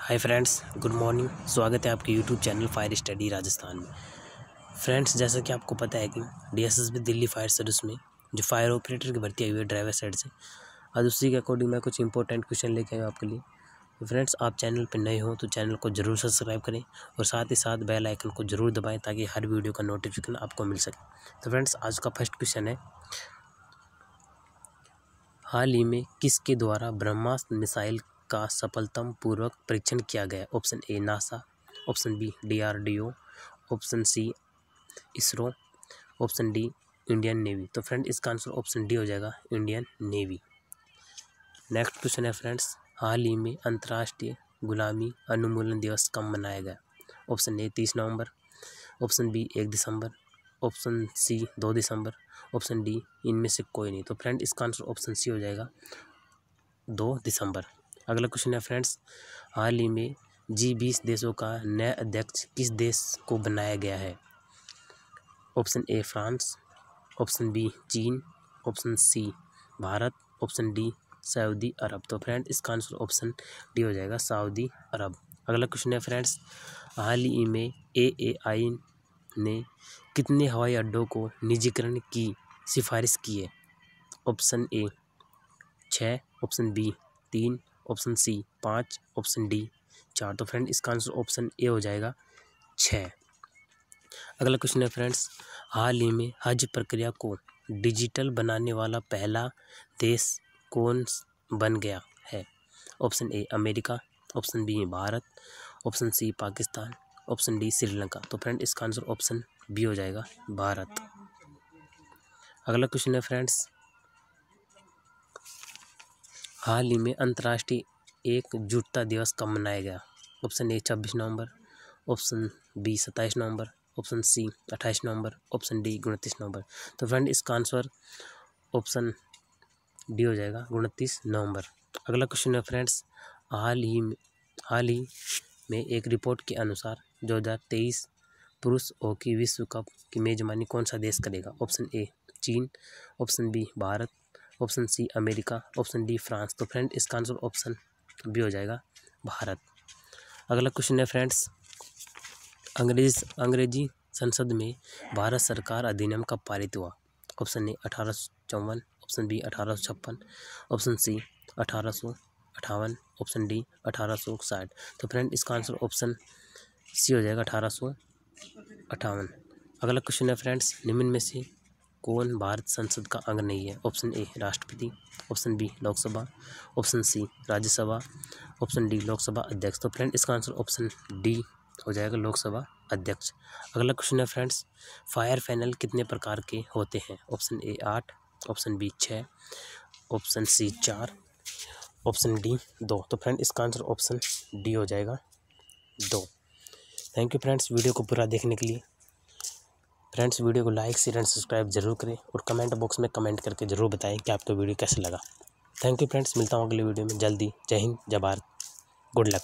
Hi friends, good morning. स्वागत है आपके YouTube channel fire study Rajasthan में। फ्रेंड्स, जैसा कि आपको पता है कि डीएसएसबी दिल्ली फायर सर्विस में जो फायर ऑपरेटर की भर्ती आई हुई है ड्राइवर साइड से। आज उसी के अकॉर्डिंग मैं कुछ इंपॉर्टेंट क्वेश्चन लेके आया आपके लिए। तो फ्रेंड्स, आप चैनल पर नए हो तो चैनल को ज़रूर सब्सक्राइब करें और साथ ही साथ बेल आइकन को ज़रूर दबाएँ ताकि हर वीडियो का नोटिफिकेशन आपको मिल सके। तो फ्रेंड्स, आज का फ़र्स्ट क्वेश्चन है, हाल ही में किसके द्वारा ब्रह्मास्त्र मिसाइल का सफलतम पूर्वक परीक्षण किया गया। Option A, NASA. Option B, DRDO. Option C, ISRO. Option D, Indian navy. तो फ्रेंड, इसका आंसर ऑप्शन डी हो जाएगा, इंडियन नेवी। नेक्स्ट क्वेश्चन है फ्रेंड्स, हाल ही में अंतर्राष्ट्रीय गुलामी अनुमूलन दिवस कब मनाया गया? ऑप्शन ए, तीस नवंबर। ऑप्शन बी, एक दिसंबर। ऑप्शन सी, दो दिसंबर। ऑप्शन डी, इनमें से कोई नहीं। तो फ्रेंड, इसका आंसर ऑप्शन सी हो जाएगा, दो दिसंबर। अगला क्वेश्चन है फ्रेंड्स हाल ही में जी बीस देशों का नया अध्यक्ष किस देश को बनाया गया है? Option A France option B चीन. Option C Bharat. Option D Saudi अरब. तो फ्रेंड इसका आंसर ऑप्शन डी हो जाएगा, सऊदी अरब. अगला क्वेश्चन है फ्रेंड्स हाल ही में ए ए आई ने कितने हवाई अड्डों को निजीकरण की सिफारिश की है? ऑप्शन ए छः ऑप्शन बी तीन. ऑप्शन सी पाँच, ऑप्शन डी चार। तो फ्रेंड, इसका आंसर ऑप्शन ए हो जाएगा छः। अगला क्वेश्चन है फ्रेंड्स, हाल ही में हज प्रक्रिया को डिजिटल बनाने वाला पहला देश कौन बन गया है? Option A America, option B Bharat, option C Pakistan, option D Sri Lanka. तो फ्रेंड, इसका आंसर ऑप्शन बी हो जाएगा भारत। अगला क्वेश्चन है फ्रेंड्स हाल ही में अंतर्राष्ट्रीय एकजुटता दिवस कब मनाया गया? ऑप्शन ए, छब्बीस नवंबर, ऑप्शन बी, सत्ताईस नवंबर, ऑप्शन सी, अट्ठाईस नवंबर, ऑप्शन डी, उनतीस नवंबर। तो फ्रेंड, इसका आंसर ऑप्शन डी हो जाएगा, उनतीस नवंबर। अगला क्वेश्चन है फ्रेंड्स, हाल ही में, हाल ही में एक रिपोर्ट के अनुसार दो हज़ार तेईस पुरुष हॉकी विश्व कप की मेजबानी कौन सा देश करेगा? ऑप्शन ए, चीन, option B, Bharat option C America, option D France. तो फ्रेंड, इसका आंसर ऑप्शन बी हो जाएगा भारत। अगला क्वेश्चन है फ्रेंड्स, अंग्रेज़, अंग्रेज़ी संसद में भारत सरकार अधिनियम कब पारित हुआ? ऑप्शन ए अठारह सौ चौवन, ऑप्शन बी अठारह सौ छप्पन, ऑप्शन सी अठारह अठावन, ऑप्शन डी अठारह सौ साठ। तो फ्रेंड, इसका आंसर ऑप्शन सी हो जाएगा अठारह सौ अठावन। अगला क्वेश्चन है फ्रेंड्स, निम्न में से कौन भारत संसद का अंग नहीं है? ऑप्शन ए, राष्ट्रपति। Option B, Lok Sabha. Option C, Rajya Sabha. Option D, Lok Sabha अध्यक्ष। तो फ्रेंड, इसका आंसर ऑप्शन डी हो जाएगा, लोकसभा अध्यक्ष। अगला क्वेश्चन है फ्रेंड्स, फायर फैनल कितने प्रकार के होते हैं? ऑप्शन ए, आठ। ऑप्शन बी छः ऑप्शन सी, चार। ऑप्शन डी, दो। तो फ्रेंड, इसका आंसर ऑप्शन डी हो जाएगा, दो। थैंक यू फ्रेंड्स वीडियो को पूरा देखने के लिए। फ्रेंड्स, वीडियो को लाइक शेयर एंड सब्सक्राइब ज़रूर करें और कमेंट बॉक्स में कमेंट करके ज़रूर बताएँ कि आपको वीडियो कैसे लगा। थैंक यू फ्रेंड्स मिलता हूँ अगले वीडियो में जल्दी। जय हिंद, जय भारत। Good luck